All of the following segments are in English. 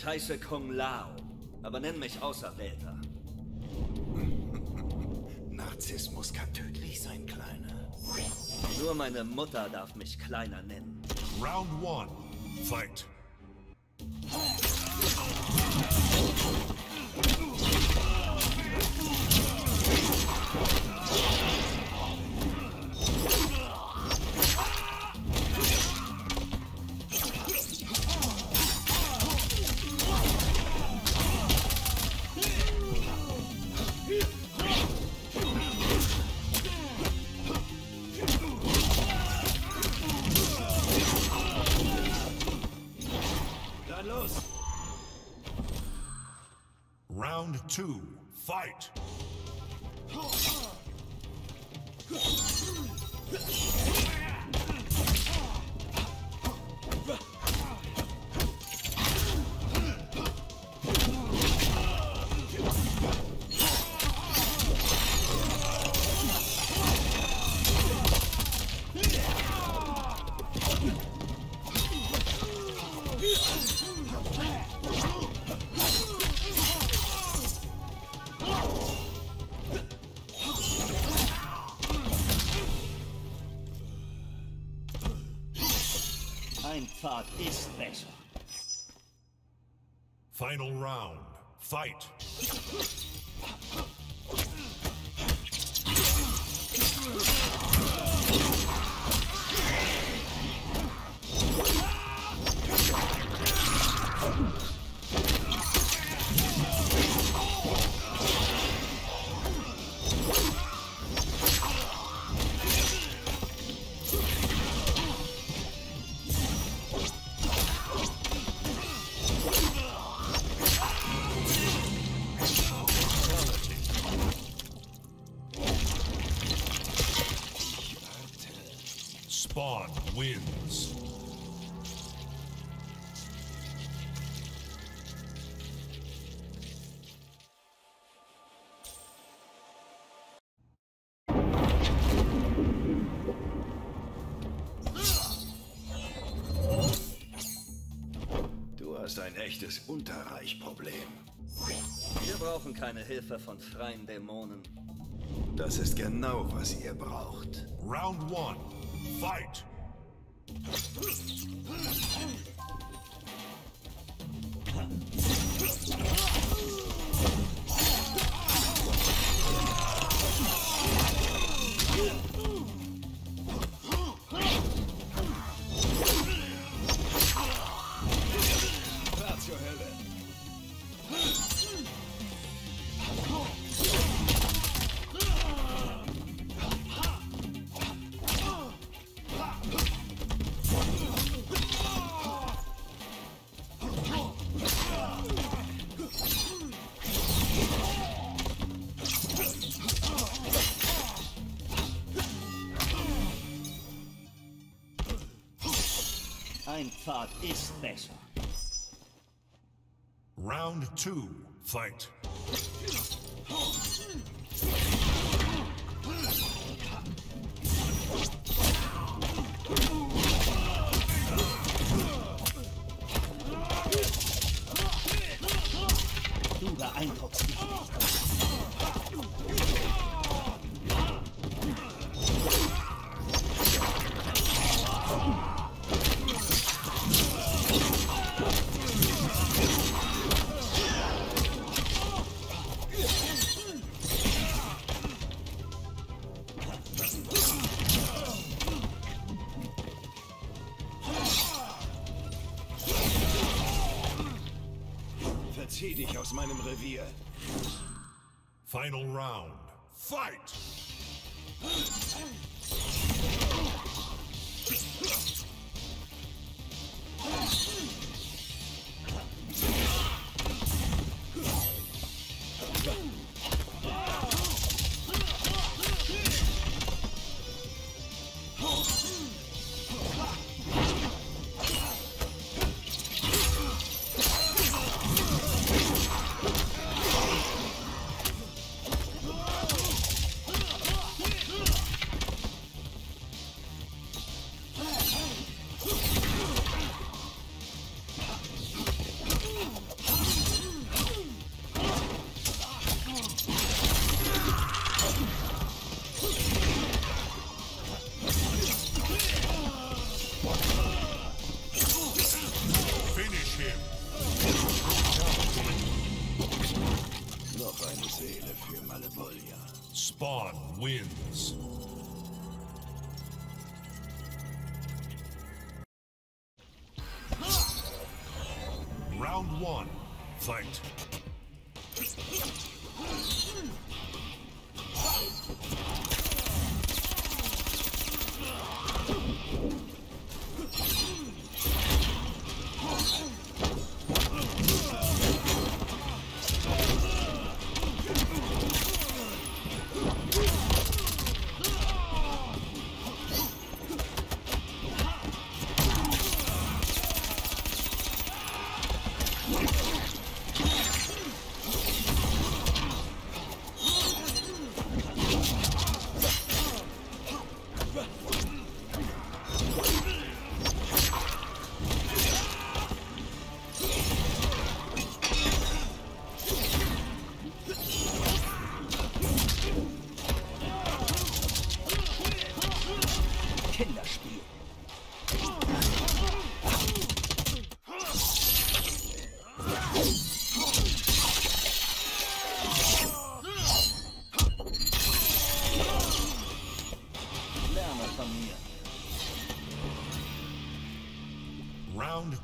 Ich heiße Kung Lao, aber nenn mich Auserwählter. Narzissmus kann tödlich sein, Kleiner. Nur meine Mutter darf mich Kleiner nennen. Round one. Fight. Two. Fight. Final round. Fight. Spawn wins. Du hast ein echtes Unterreichproblem. Wir brauchen keine Hilfe von freien Dämonen. Das ist genau, was ihr braucht. Round one. Fight. Ein Pfad ist besser. Round two. Fight. Verzieh dich aus meinem Revier. Final round. Fight. Wins. Round one, fight.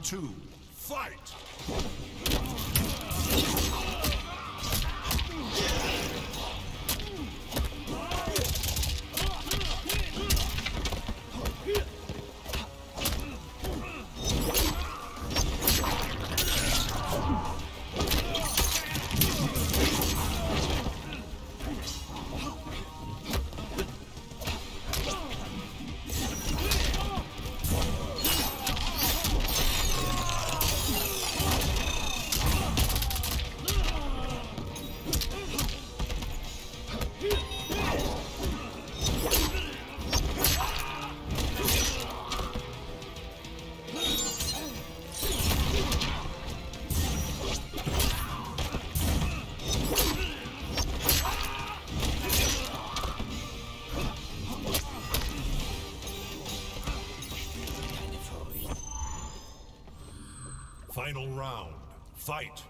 Two, fight. Round, fight.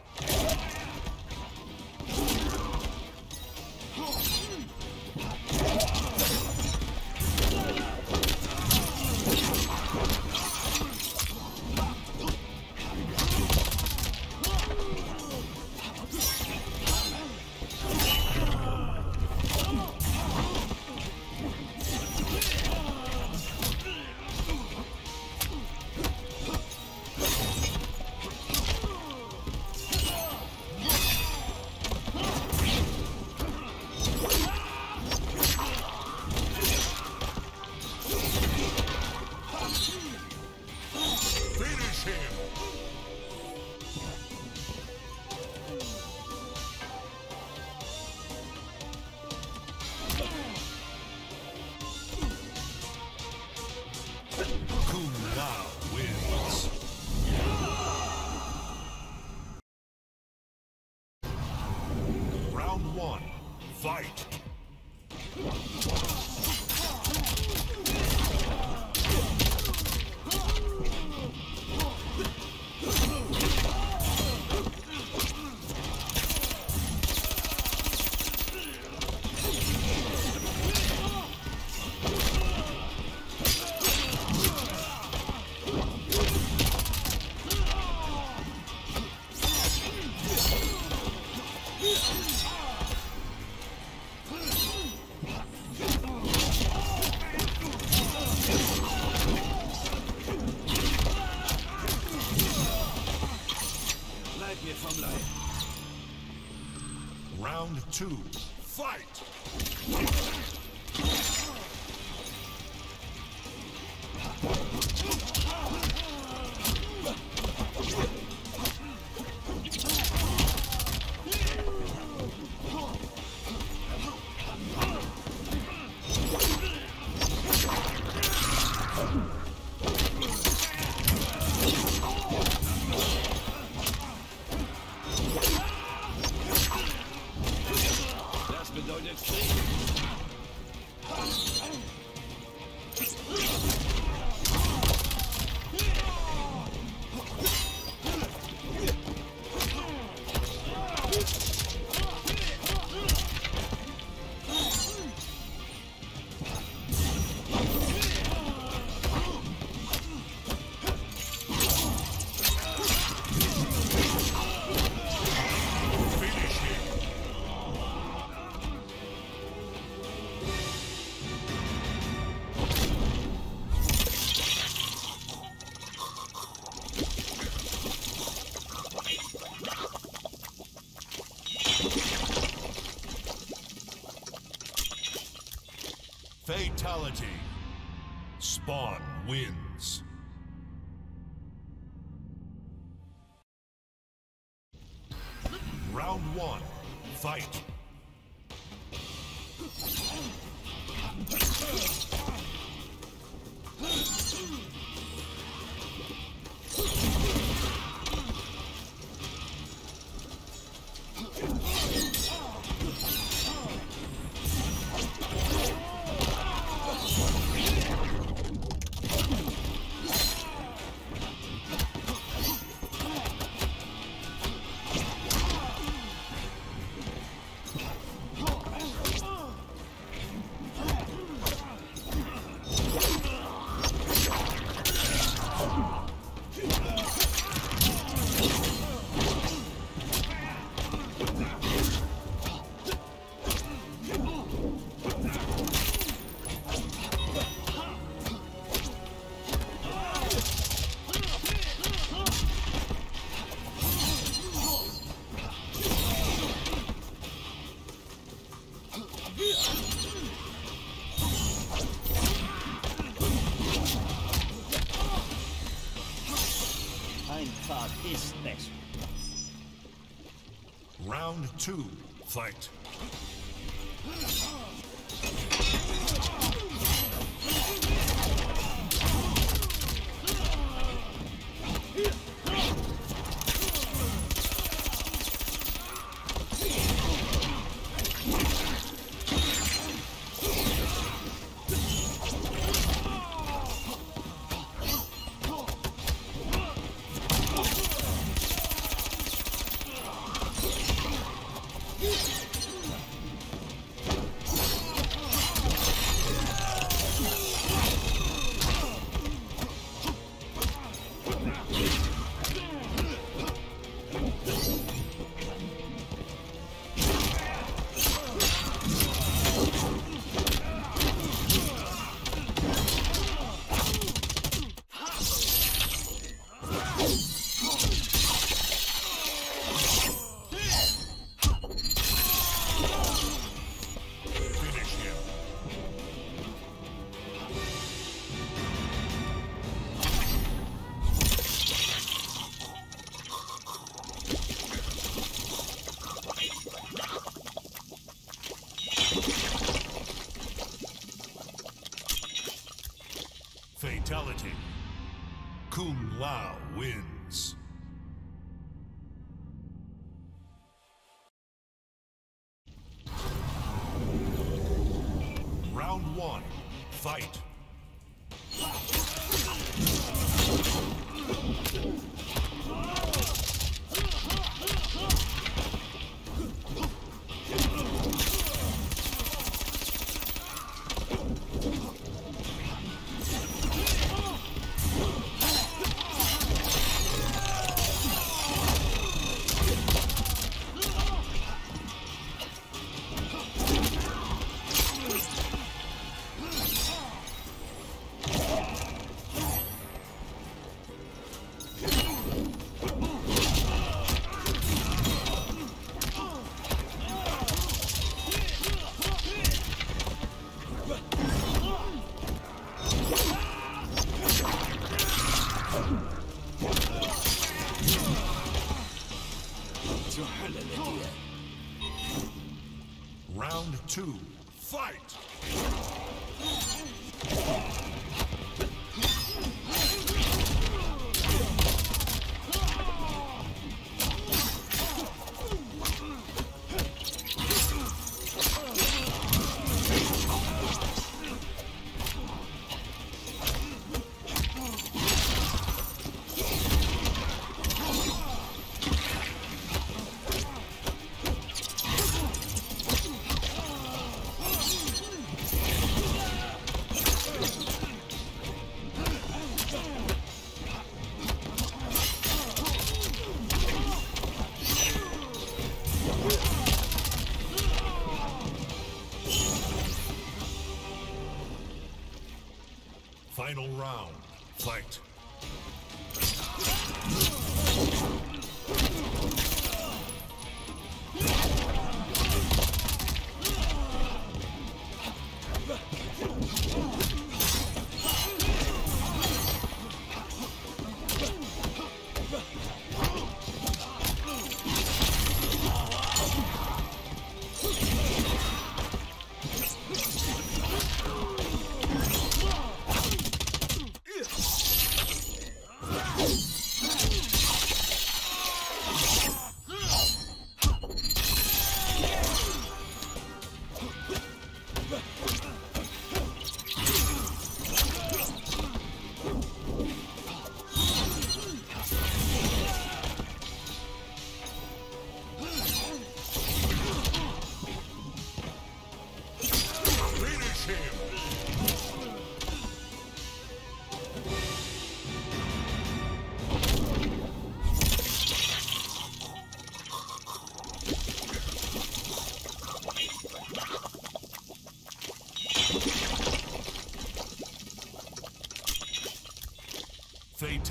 Mir vom Leib. Round two, fight. Defeat. Fatality. Spawn wins. Round one, fight. Pfad ist besser. Round two, fight. Fight. Two, fight.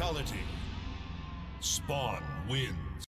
Fatality.